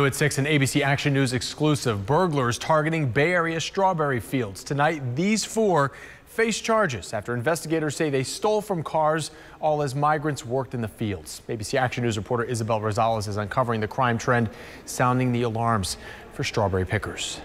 New at 6, an ABC Action News exclusive. Burglars targeting Bay Area strawberry fields. Tonight, these four face charges after investigators say they stole from cars all as migrants worked in the fields. ABC Action News reporter Isabel Rosales is uncovering the crime trend, sounding the alarms for strawberry pickers.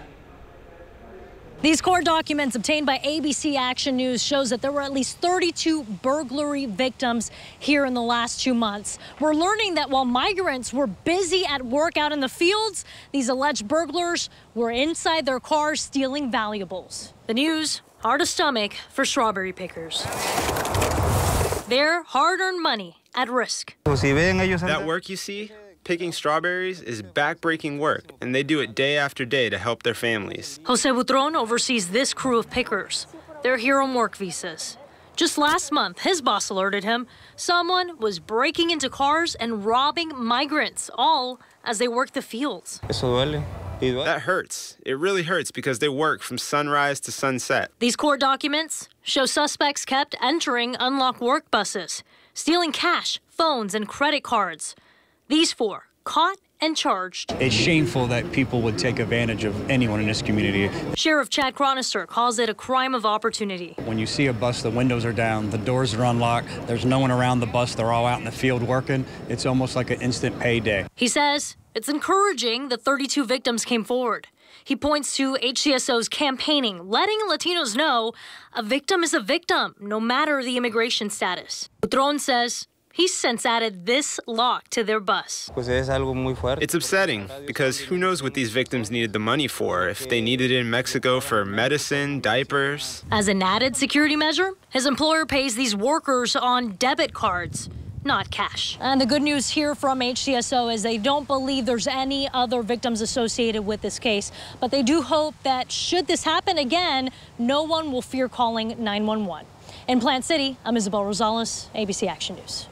These court documents obtained by ABC Action News shows that there were at least 32 burglary victims here in the last two months. We're learning that while migrants were busy at work out in the fields, these alleged burglars were inside their cars stealing valuables. The news, hard to stomach for strawberry pickers. Their hard-earned money at risk. That work you see? Picking strawberries is backbreaking work, and they do it day after day to help their families. Jose Butron oversees this crew of pickers. They're here on work visas. Just last month, his boss alerted him someone was breaking into cars and robbing migrants, all as they work the fields. That hurts. It really hurts because they work from sunrise to sunset. These court documents show suspects kept entering unlocked work buses, stealing cash, phones, and credit cards. These four caught and charged. It's shameful that people would take advantage of anyone in this community. Sheriff Chad Chronister calls it a crime of opportunity. When you see a bus, the windows are down, the doors are unlocked, there's no one around the bus, they're all out in the field working. It's almost like an instant payday. He says it's encouraging that 32 victims came forward. He points to HCSO's campaigning, letting Latinos know a victim is a victim, no matter the immigration status. Butron says He's since added this lock to their bus. It's upsetting because who knows what these victims needed the money for, if they needed it in Mexico for medicine, diapers. As an added security measure, his employer pays these workers on debit cards not cash. And the good news here from HCSO is they don't believe there's any other victims associated with this case, but they do hope that should this happen again, no one will fear calling 911. In Plant City, I'm Isabel Rosales, ABC Action News.